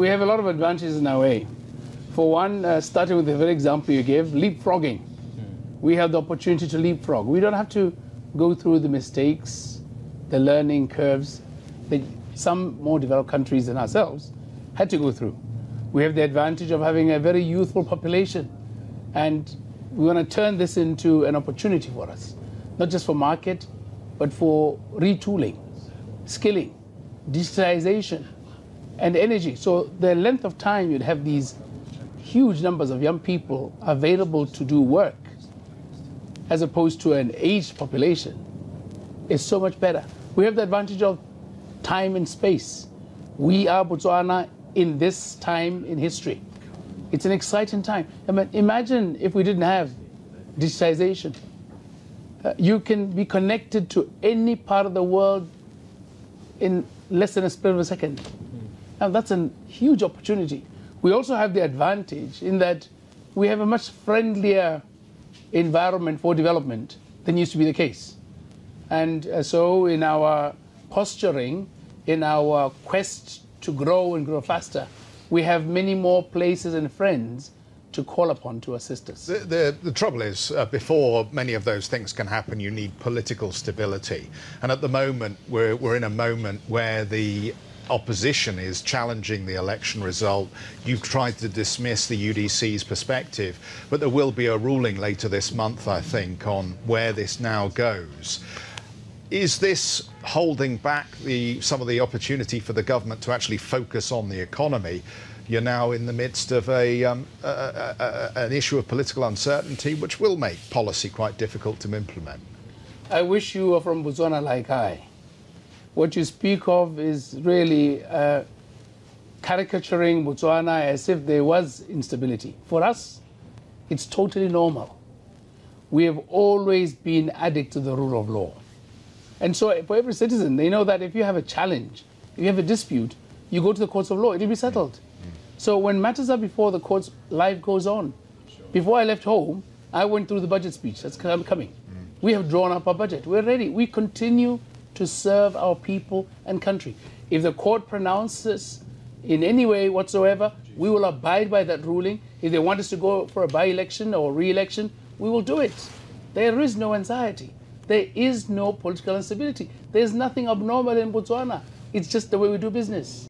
we have a lot of advantages in our way. For one, uh, starting with the very example you gave, leapfrogging. We have the opportunity to leapfrog. We don't have to go through the mistakes, the learning curves that some more developed countries than ourselves had to go through. We have the advantage of having a very youthful population, and we want to turn this into an opportunity for us, not just for market, but for retooling, skilling, digitization, and energy. So the length of time you'd have these huge numbers of young people available to do work as opposed to an aged population is so much better. We have the advantage of time and space. We are Botswana in this time in history. It's an exciting time. I mean, imagine if we didn't have digitization. Uh, you can be connected to any part of the world in less than a split of a second. And that's a huge opportunity. We also have the advantage in that we have a much friendlier environment for development than used to be the case. And uh, so, in our posturing, in our quest to grow and grow faster, we have many more places and friends to call upon to assist us. The, the, the trouble is, uh, before many of those things can happen, you need political stability. And at the moment, we're, we're in a moment where the opposition is challenging the election result. You've tried to dismiss the UDC's perspective, but there will be a ruling later this month, I think, on where this now goes. Is this holding back the, some of the opportunity for the government to actually focus on the economy? You're now in the midst of a, um, a, a, an issue of political uncertainty, which will make policy quite difficult to implement. I wish you were from Botswana like I. What you speak of is really uh, caricaturing Botswana as if there was instability. For us, it's totally normal. We have always been addicted to the rule of law. And so for every citizen, they know that if you have a challenge, if you have a dispute, you go to the courts of law, it'll be settled. So when matters are before the courts, life goes on. Before I left home, I went through the budget speech that's coming. We have drawn up our budget. We're ready. We continue to serve our people and country. If the court pronounces in any way whatsoever, we will abide by that ruling. If they want us to go for a by election or re election, we will do it. There is no anxiety. There is no political instability. There's nothing abnormal in Botswana. It's just the way we do business.